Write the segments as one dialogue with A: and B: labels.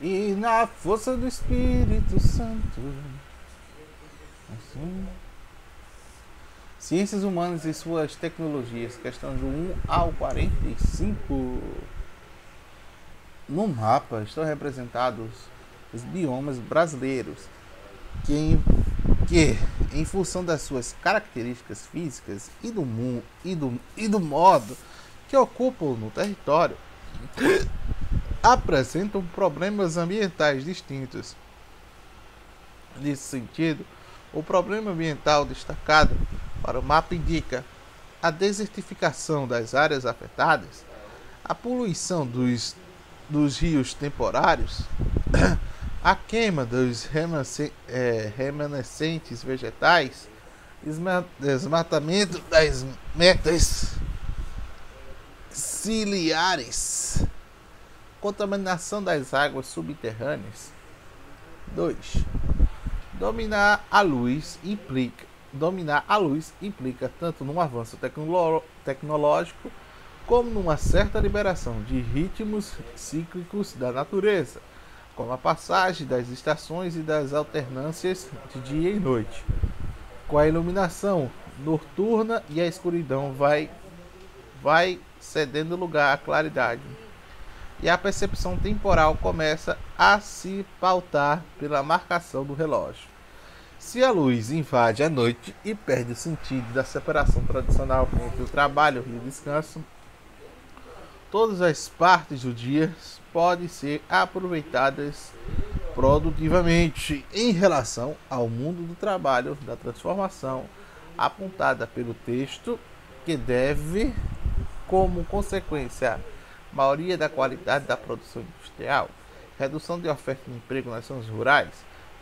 A: e na força do Espírito Santo. Assim. Ciências humanas e suas tecnologias, questão de 1 ao 45. No mapa estão representados os biomas brasileiros, que em, que, em função das suas características físicas e do, mundo, e do, e do modo que ocupam no território, apresentam problemas ambientais distintos. Nesse sentido, o problema ambiental destacado para o mapa indica a desertificação das áreas afetadas, a poluição dos, dos rios temporários, a queima dos é, remanescentes vegetais, desmatamento das metas ciliares, contaminação das águas subterrâneas. 2. Dominar a luz implica dominar a luz implica tanto num avanço tecnológico como numa certa liberação de ritmos cíclicos da natureza, como a passagem das estações e das alternâncias de dia e noite. Com a iluminação noturna e a escuridão vai vai cedendo lugar à claridade e a percepção temporal começa a se pautar pela marcação do relógio. Se a luz invade a noite e perde o sentido da separação tradicional entre o trabalho e o descanso, todas as partes do dia podem ser aproveitadas produtivamente em relação ao mundo do trabalho, da transformação apontada pelo texto, que deve, como consequência, maioria da qualidade da produção industrial, redução de oferta de emprego nas zonas rurais,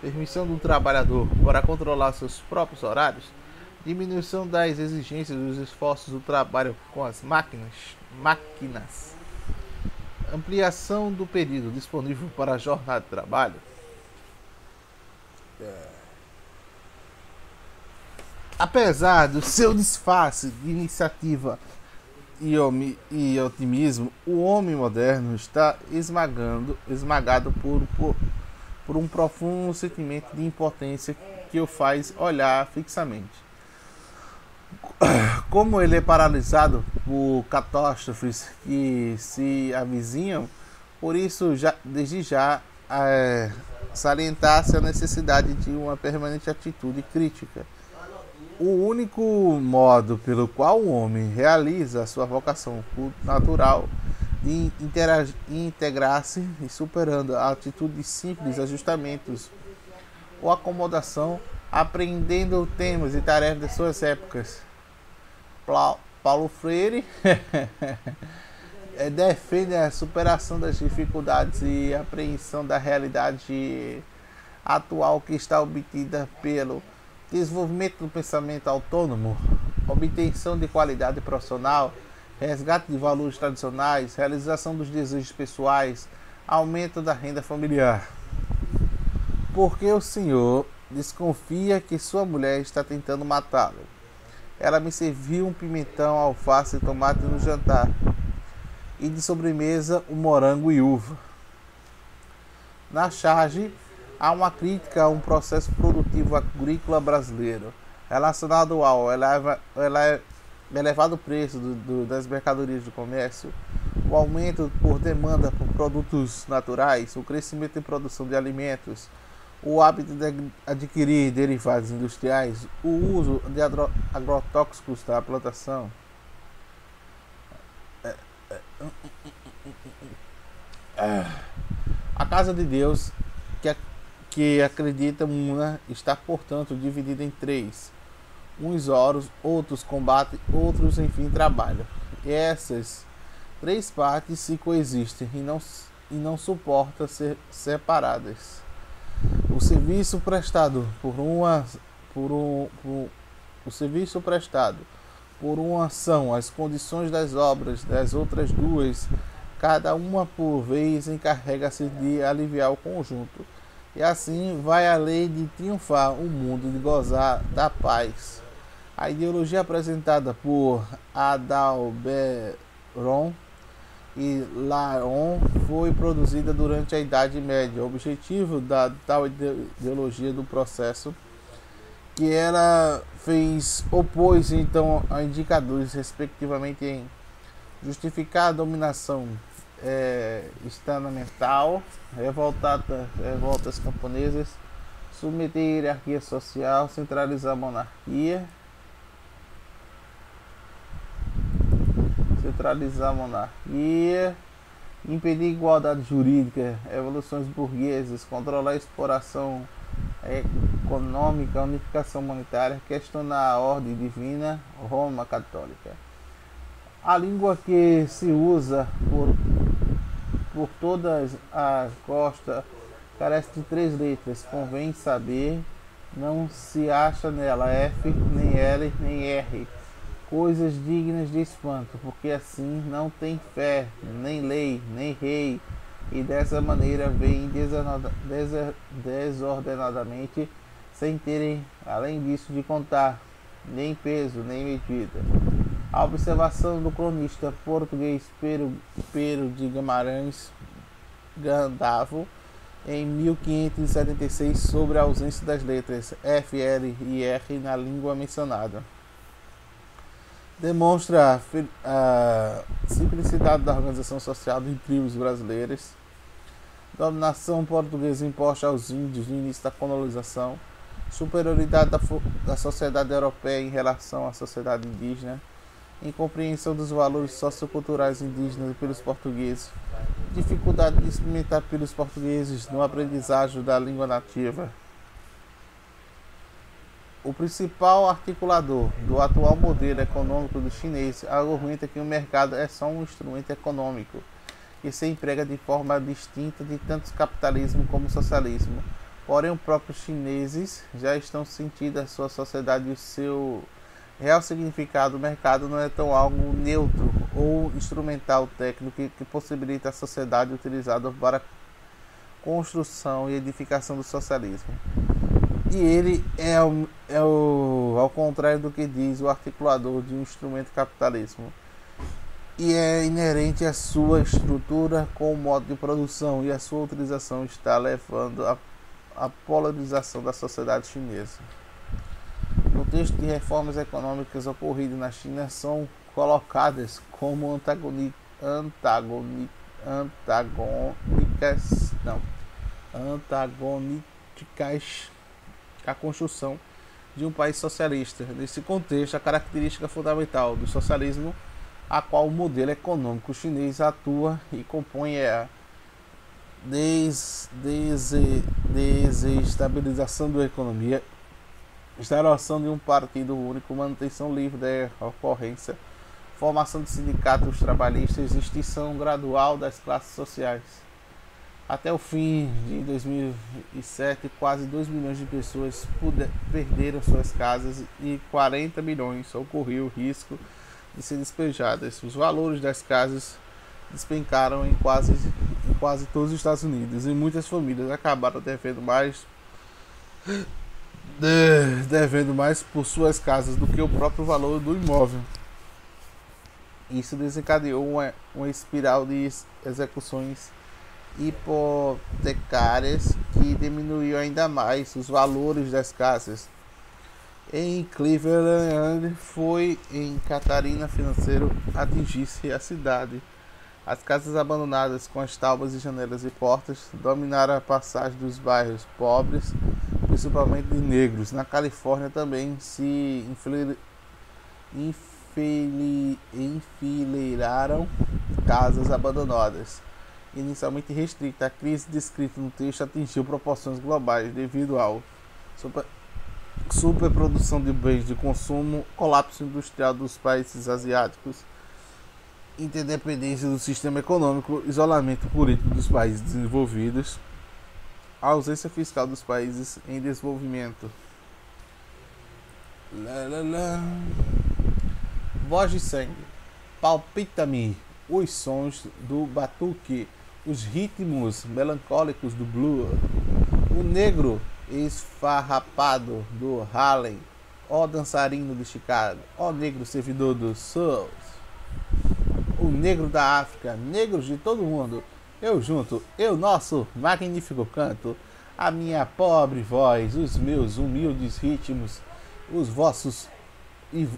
A: permissão do trabalhador para controlar seus próprios horários, diminuição das exigências dos esforços do trabalho com as máquinas, máquinas, ampliação do período disponível para a jornada de trabalho. É. Apesar do seu disfarce de iniciativa e, otimismo, o homem moderno está esmagando, esmagado por, por, por um profundo sentimento de impotência que o faz olhar fixamente. Como ele é paralisado por catástrofes que se avizinham, por isso, já, desde já, é, salientar-se a necessidade de uma permanente atitude crítica o único modo pelo qual o homem realiza sua vocação natural de integrar-se e superando a atitude de simples ajustamentos ou acomodação, aprendendo temas e tarefas de suas épocas. Paulo Freire defende a superação das dificuldades e apreensão da realidade atual que está obtida pelo desenvolvimento do pensamento autônomo, obtenção de qualidade profissional, resgate de valores tradicionais, realização dos desejos pessoais, aumento da renda familiar. Porque o senhor desconfia que sua mulher está tentando matá-lo. Ela me serviu um pimentão, alface e tomate no jantar. E de sobremesa, um morango e uva. Na charge, há uma crítica a um processo produtivo agrícola brasileiro relacionado ao eleva, eleva, elevado preço do, do, das mercadorias do comércio, o aumento por demanda por produtos naturais, o crescimento em produção de alimentos, o hábito de adquirir derivados industriais, o uso de agrotóxicos da plantação. É, é, é, a casa de Deus que é que acredita uma está, portanto, dividida em três. Uns oros, outros combatem, outros, enfim, trabalham. E essas três partes se coexistem e não, e não suportam ser separadas. O serviço prestado por uma por um por, o serviço prestado por uma são as condições das obras das outras duas, cada uma por vez encarrega-se de aliviar o conjunto e assim vai a lei de triunfar o mundo, de gozar da paz. A ideologia apresentada por Adalberon e Laon foi produzida durante a Idade Média. O objetivo da tal ideologia do processo que ela fez opôs então a indicadores respectivamente em justificar a dominação é, estamental, revoltada, revoltas camponesas, submeter a hierarquia social, centralizar a monarquia, centralizar a monarquia, impedir igualdade jurídica, evoluções burguesas, controlar a exploração econômica, unificação monetária, questionar a ordem divina, Roma católica. A língua que se usa por, por todas as costas carece de três letras, convém saber, não se acha nela F, nem L, nem R, coisas dignas de espanto, porque assim não tem fé, nem lei, nem rei, e dessa maneira vêm desordenadamente, sem terem, além disso, de contar, nem peso, nem medida. A observação do cronista português Pero, Pero de Guimarães Gandavo em 1576 sobre a ausência das letras F, L e R na língua mencionada. Demonstra a, simplicidade da organização social de tribos brasileiras, dominação portuguesa imposta aos índios no início da colonização, superioridade da, da sociedade europeia em relação à sociedade indígena, incompreensão dos valores socioculturais indígenas pelos portugueses, dificuldade de experimentar pelos portugueses no aprendizagem da língua nativa. O principal articulador do atual modelo econômico do chinês argumenta que o mercado é só um instrumento econômico que se emprega de forma distinta de tanto capitalismo como socialismo. Porém, os próprios chineses já estão sentindo a sua sociedade e o seu real significado. O mercado não é tão algo neutro ou instrumental técnico que, que possibilita a sociedade utilizada para construção e edificação do socialismo. E ele é, o, é o, ao contrário do que diz o articulador de um instrumento capitalismo. E é inerente à sua estrutura com o modo de produção e a sua utilização está levando à, à polarização da sociedade chinesa. No texto de reformas econômicas ocorridas na China são colocadas como antagoni, antagoni, antagônicas, não, antagônicas a construção de um país socialista. Nesse contexto, a característica fundamental do socialismo, a qual o modelo econômico chinês atua e compõe é a des, des, desestabilização da economia, instalação de um partido único, manutenção livre da ocorrência, formação de sindicatos trabalhistas, extinção gradual das classes sociais. Até o fim de 2007, quase 2 milhões de pessoas perderam suas casas e 40 milhões ocorreu o risco de ser despejadas. Os valores das casas despencaram em quase, em quase todos os Estados Unidos e muitas famílias acabaram devendo mais devendo mais por suas casas do que o próprio valor do imóvel. Isso desencadeou uma, uma espiral de execuções hipotecárias que diminuiu ainda mais os valores das casas. Em Cleveland foi em Catarina financeiro atingisse a cidade. As casas abandonadas com as tábuas e janelas e portas dominaram a passagem dos bairros pobres, principalmente de negros. Na Califórnia também se enfileiraram casas abandonadas inicialmente restrita, a crise descrita no texto atingiu proporções globais devido ao super, superprodução de bens de consumo, colapso industrial dos países asiáticos, interdependência do sistema econômico, isolamento político dos países desenvolvidos, ausência fiscal dos países em desenvolvimento. Lá, lá, lá. Voz de sangue, palpita-me os sons do batuque os ritmos melancólicos do blues, o negro esfarrapado do Harlem, ó dançarino de Chicago, ó negro servidor do Souls, o negro da África, negros de todo mundo. Eu junto, eu nosso magnífico canto, a minha pobre voz, os meus humildes ritmos, os vossos e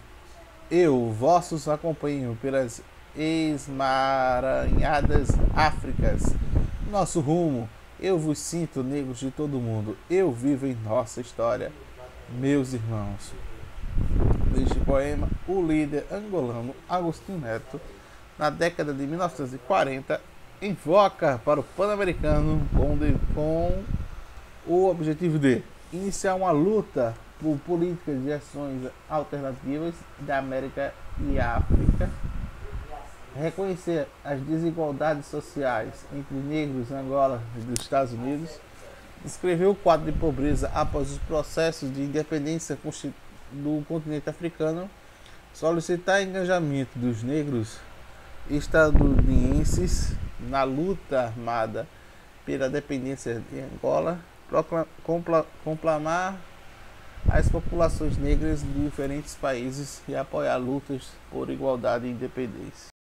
A: eu, vossos acompanho pelas esmaranhadas Áfricas. Nosso rumo, eu vos sinto, negros de todo mundo, eu vivo em nossa história, meus irmãos. Neste poema, o líder angolano Agostinho Neto, na década de 1940, invoca para o Pan-Americano com, com o objetivo de iniciar uma luta por políticas de ações alternativas da América e África, reconhecer as desigualdades sociais entre negros em Angola e dos Estados Unidos, descrever o quadro de pobreza após os processos de independência do continente africano, solicitar engajamento dos negros estadunidenses na luta armada pela dependência de Angola, conclamar as populações negras de diferentes países e apoiar lutas por igualdade e independência.